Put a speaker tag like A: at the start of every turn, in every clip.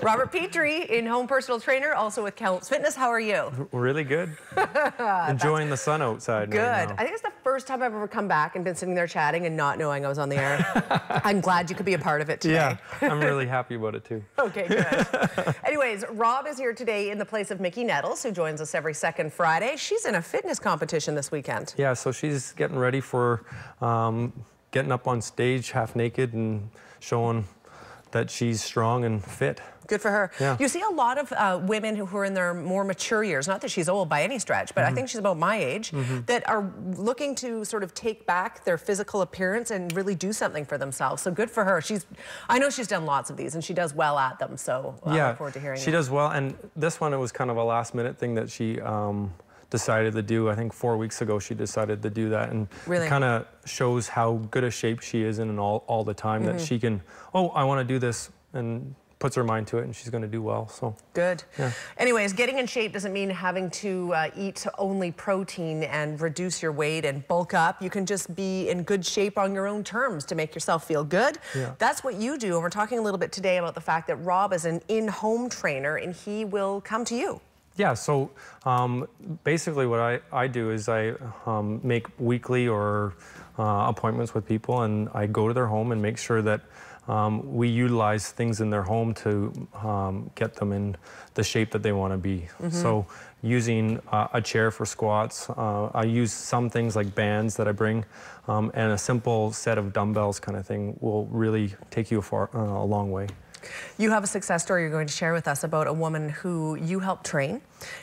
A: Robert Petrie, in-home personal trainer, also with Counts Fitness. How are you?
B: Really good. Enjoying the sun outside.
A: Good.
B: Right
A: I think it's the first time I've ever come back and been sitting there chatting and not knowing I was on the air. I'm glad you could be a part of it today.
B: Yeah, I'm really happy about it too.
A: Okay, good. Anyways, Rob is here today in the place of Mickey Nettles, who joins us every second Friday. She's in a fitness competition this weekend.
B: Yeah, so she's getting ready for um, getting up on stage half naked and showing that she's strong and fit.
A: Good for her.
B: Yeah.
A: You see a lot of uh, women who are in their more mature years, not that she's old by any stretch, but mm -hmm. I
B: mm-hmm.
A: think she's about my age, mm -hmm. that are looking to sort of take back their physical appearance and really do something for themselves. So good for her. She's, I know she's done lots of these and she does well at them. So I
B: yeah,
A: look forward to hearing
B: she does well. And this one, it was kind of a last minute thing that she, um, decided to do. I think four weeks ago she decided to do that, and
A: really?
B: kind of shows how good a shape she is in and all all the time mm -hmm. that mm-hmm. she can. Oh, I want to do this, and puts her mind to it and she's going to do well. So
A: good.
B: Yeah.
A: Anyways, getting in shape doesn't mean having to uh, eat only protein and reduce your weight and bulk up. You can just be in good shape on your own terms to make yourself feel good.
B: Yeah.
A: That's what you do. And we're talking a little bit today about the fact that Rob is an in-home trainer and he will come to you.
B: Yeah, so um, basically what I, I do is I um, make weekly or uh, appointments with people and I go to their home and make sure that um, we utilize things in their home to um, get them in the shape that they want to be. Mm -hmm. So using uh, a chair for squats, uh, I use some things like bands that I bring um, and a simple set of dumbbells kind of thing will really take you far, uh, a long way.
A: You have a success story you're going to share with us about a woman who you helped train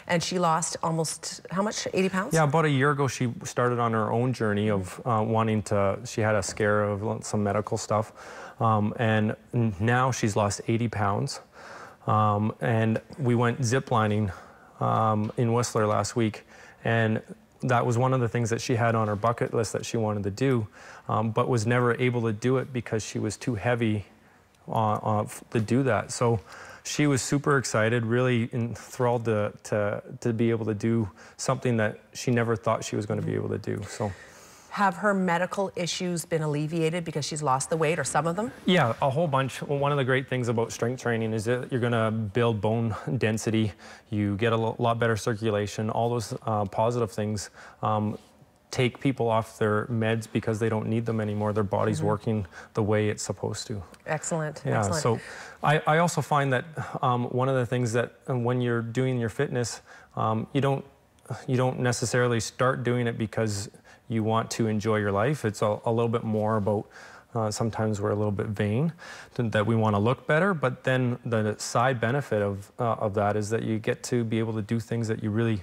A: and she lost almost, how much, 80 pounds?
B: Yeah, about a year ago she started on her own journey of uh, wanting to, she had a scare of some medical stuff um, and now she's lost 80 pounds. Um, and we went ziplining um, in Whistler last week and that was one of the things that she had on her bucket list that she wanted to do, um, but was never able to do it because she was too heavy uh, to do that. So she was super excited, really enthralled to, to, to be able to do something that she never thought she was going to be able to do. So.
A: Have her medical issues been alleviated because she's lost the weight or some of them?
B: Yeah, a whole bunch. Well, one of the great things about strength training is that you're going to build bone density. You get a lot better circulation, all those uh, positive things. Um, take people off their meds because they don't need them anymore. Their body's mm -hmm. working the way it's supposed to.
A: Excellent.
B: Yeah.
A: Excellent.
B: So I, I also find that um, one of the things that uh, when you're doing your fitness, um, you don't you don't necessarily start doing it because you want to enjoy your life. It's a, a little bit more about uh, sometimes we're a little bit vain that we want to look better, but then the side benefit of, uh, of that is that you get to be able to do things that you really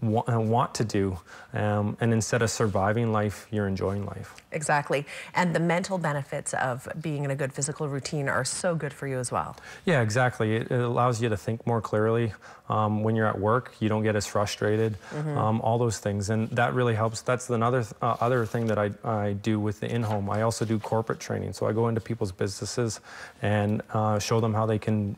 B: want, uh, to do. Um, and instead of surviving life, you're enjoying life.
A: Exactly. And the mental benefits of being in a good physical routine are so good for you as well.
B: Yeah, exactly. It, it allows you to think more clearly. Um, when you're at work, you don't get as frustrated, mm -hmm. um, all those things. And that really helps. That's another uh, other thing that I, I do with the in-home. I also do corporate training. So I go into people's businesses and uh, show them how they can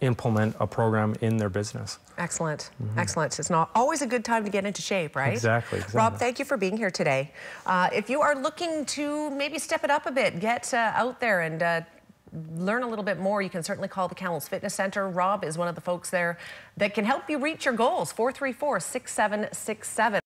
B: implement a program in their business.
A: Excellent. Mm -hmm. Excellent. It's not always a good time to get into shape, right?
B: Exactly. exactly.
A: Rob, thank you for being here today. Uh, if you are looking to maybe step it up a bit, get uh, out there and uh, learn a little bit more, you can certainly call the Kamloops Fitness Center. Rob is one of the folks there that can help you reach your goals. 434 6767.